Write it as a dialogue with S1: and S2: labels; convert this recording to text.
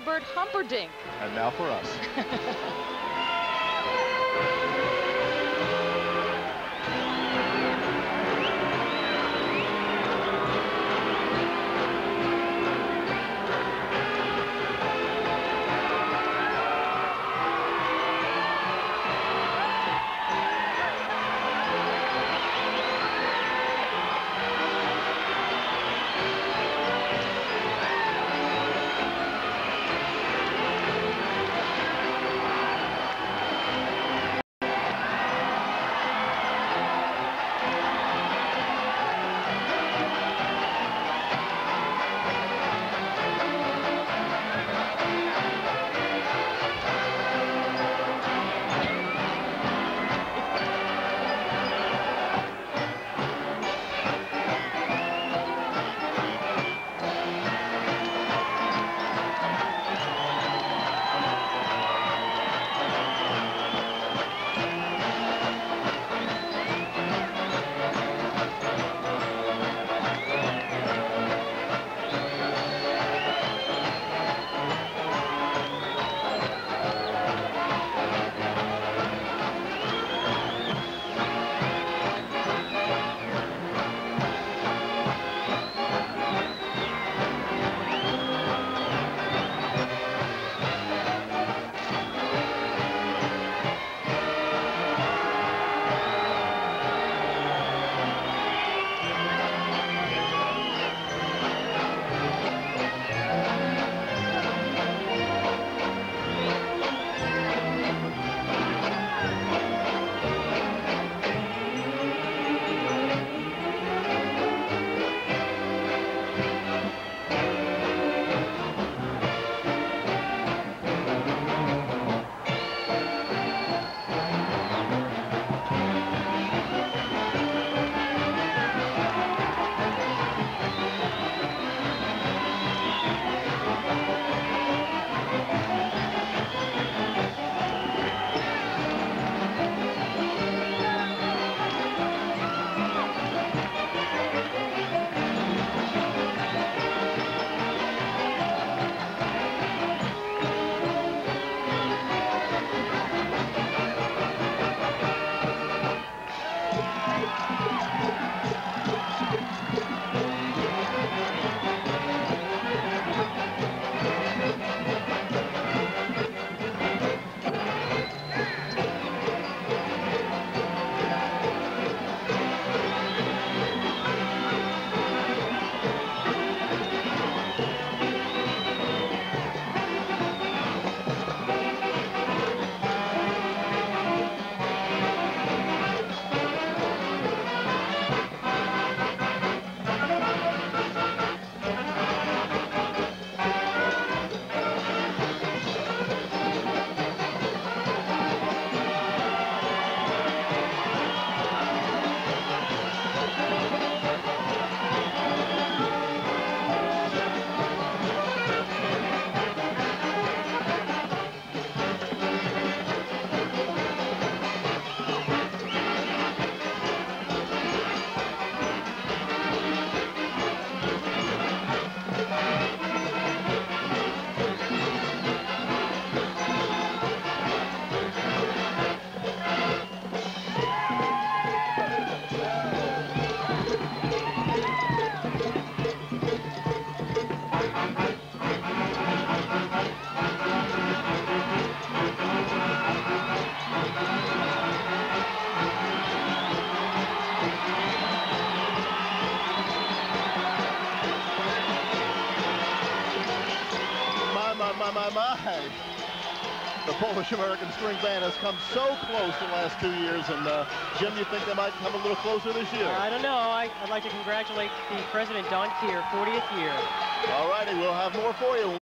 S1: Engelbert Humperdinck.
S2: And now for us. my, my, my. The Polish American String Band has come so close the last two years, and uh, Jim, you think they might come a little closer this year?
S3: I don't know. I, would like to congratulate the president, Don Keir, 40th year.
S2: All righty, we'll have more for you.